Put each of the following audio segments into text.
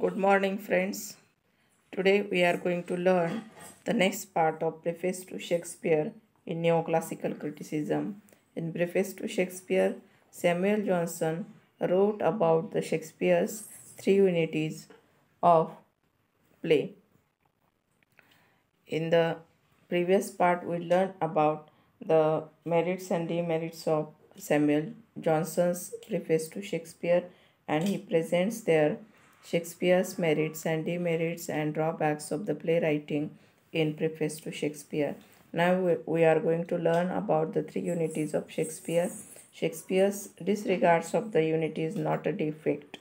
Good morning, friends. Today we are going to learn the next part of Preface to Shakespeare in Neoclassical Criticism. In Preface to Shakespeare, Samuel Johnson wrote about the Shakespeare's three unities of play. In the previous part, we learned about the merits and demerits of Samuel Johnson's preface to Shakespeare, and he presents there Shakespeare's merits and demerits and drawbacks of the playwriting in Preface to Shakespeare. Now we are going to learn about the three unities of Shakespeare. Shakespeare's disregards of the unity is not a defect.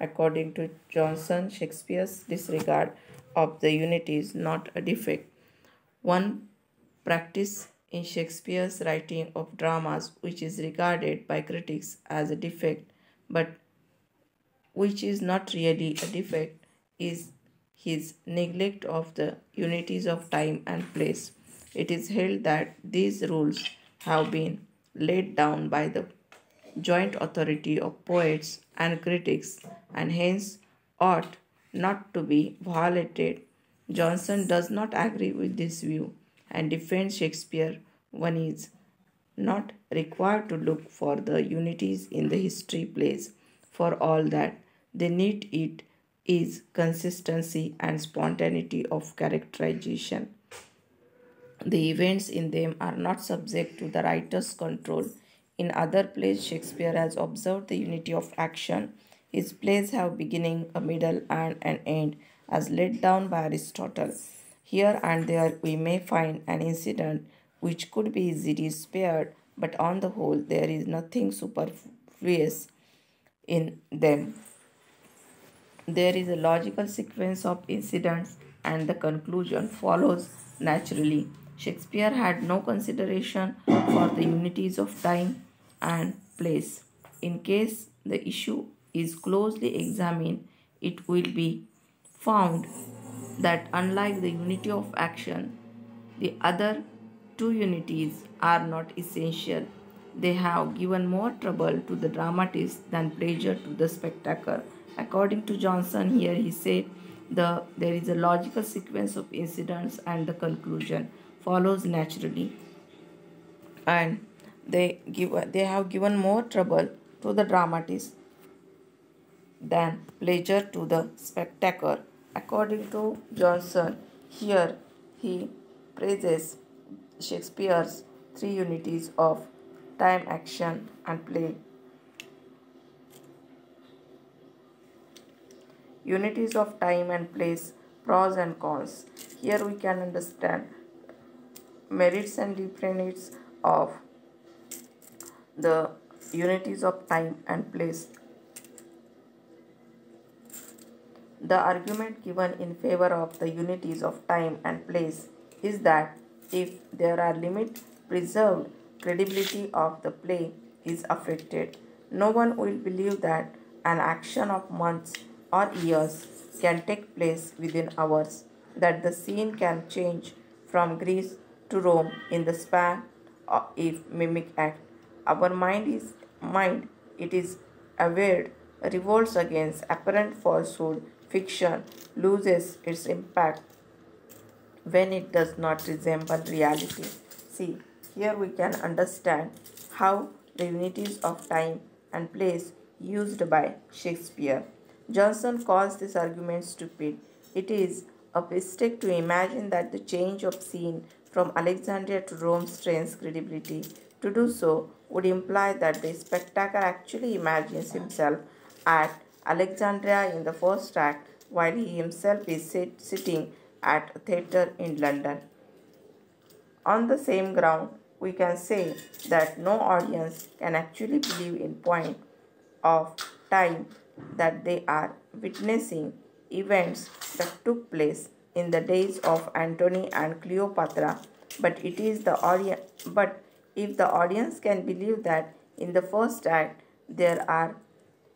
According to Johnson, Shakespeare's disregard of the unity is not a defect. One practice in Shakespeare's writing of dramas which is regarded by critics as a defect but which is not really a defect is his neglect of the unities of time and place. It is held that these rules have been laid down by the joint authority of poets and critics and hence ought not to be violated. Johnson does not agree with this view and defends Shakespeare. One is not required to look for the unities in the history plays for all that they need it is consistency and spontaneity of characterization. The events in them are not subject to the writer's control. In other plays, Shakespeare has observed the unity of action. His plays have beginning, a middle, and an end, as laid down by Aristotle. Here and there we may find an incident which could be easily spared, but on the whole there is nothing superfluous in them. There is a logical sequence of incidents and the conclusion follows naturally. Shakespeare had no consideration for the unities of time and place. In case the issue is closely examined, it will be found that unlike the unity of action, the other two unities are not essential. They have given more trouble to the dramatist than pleasure to the spectator. According to Johnson, here he said the there is a logical sequence of incidents and the conclusion follows naturally. And they give they have given more trouble to the dramatist than pleasure to the spectator. According to Johnson, here he praises Shakespeare's three unities of time, action, and play unities of time and place, pros and cons. Here we can understand merits and demerits of the unities of time and place. The argument given in favor of the unities of time and place is that if there are limits preserved, credibility of the play is affected. No one will believe that an action of months or years can take place within hours, that the scene can change from Greece to Rome in the span of a mimic act. Our mind is mind, it is aware, revolts against apparent falsehood, fiction loses its impact when it does not resemble reality. See, here we can understand how the unities of time and place used by Shakespeare Johnson calls this argument stupid. It is a mistake to imagine that the change of scene from Alexandria to Rome strains credibility. To do so would imply that the spectator actually imagines himself at Alexandria in the first act while he himself is sit sitting at a theatre in London. On the same ground, we can say that no audience can actually believe in point of time that they are witnessing events that took place in the days of Antony and Cleopatra. But it is the audience but if the audience can believe that in the first act there are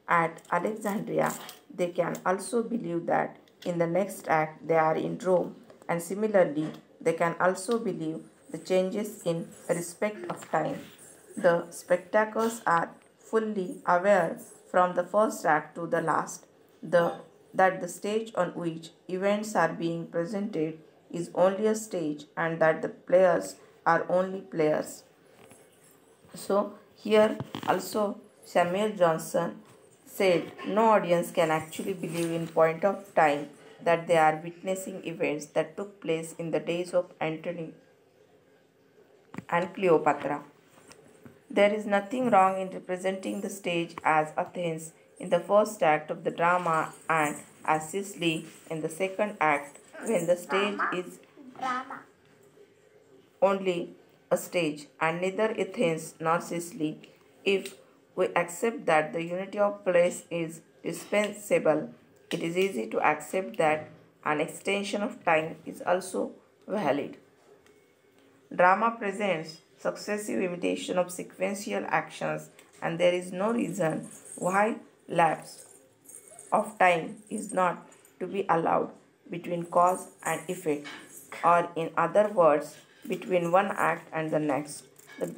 at Alexandria they can also believe that in the next act they are in Rome. And similarly they can also believe the changes in respect of time the spectators are fully aware from the first act to the last. The that the stage on which events are being presented is only a stage and that the players are only players. So, here also Samuel Johnson said no audience can actually believe in point of time that they are witnessing events that took place in the days of Antony and Cleopatra. There is nothing wrong in representing the stage as Athens in the first act of the drama and as Sicily in the second act when the stage is only a stage and neither Athens nor Sicily if we accept that the unity of place is dispensable it is easy to accept that an extension of time is also valid. Drama presents successive imitation of sequential actions and there is no reason why lapse of time is not to be allowed between cause and effect or in other words between one act and the next. The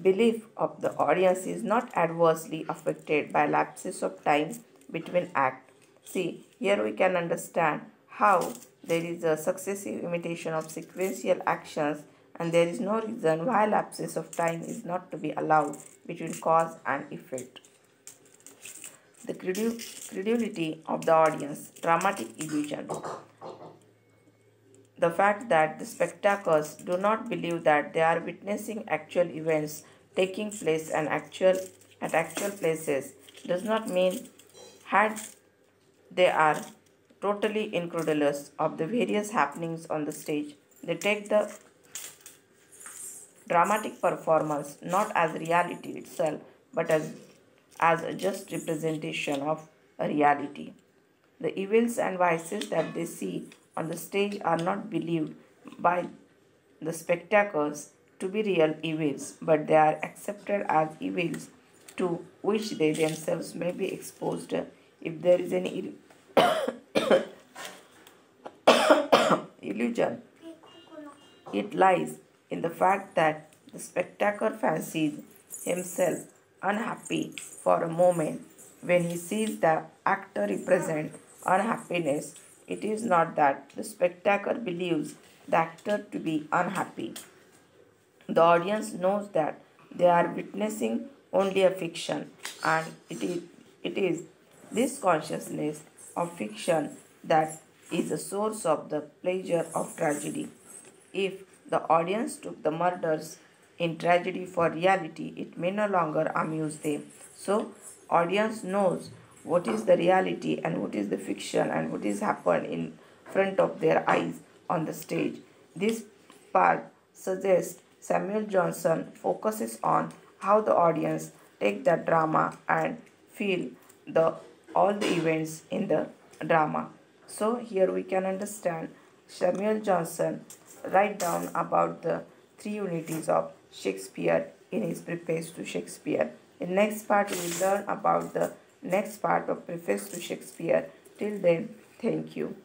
belief of the audience is not adversely affected by lapses of time between acts See, here we can understand how there is a successive imitation of sequential actions and there is no reason why lapses of time is not to be allowed between cause and effect. The credulity of the audience, dramatic illusion. The fact that the spectators do not believe that they are witnessing actual events taking place and actual at actual places does not mean had they are totally incredulous of the various happenings on the stage. They take the dramatic performance not as reality itself but as, as a just representation of a reality. The evils and vices that they see on the stage are not believed by the spectators to be real evils, but they are accepted as evils to which they themselves may be exposed if there is any illusion, it lies in the fact that the spectator fancies himself unhappy for a moment when he sees the actor represent unhappiness. It is not that the spectator believes the actor to be unhappy. The audience knows that they are witnessing only a fiction and it is, it is this consciousness of fiction that is the source of the pleasure of tragedy. If the audience took the murders in tragedy for reality, it may no longer amuse them. So, audience knows what is the reality and what is the fiction and what is happened in front of their eyes on the stage. This part suggests Samuel Johnson focuses on how the audience take the drama and feel the all the events in the drama. So here we can understand Samuel Johnson write down about the three unities of Shakespeare in his preface to Shakespeare. In next part we will learn about the next part of preface to Shakespeare. Till then, thank you.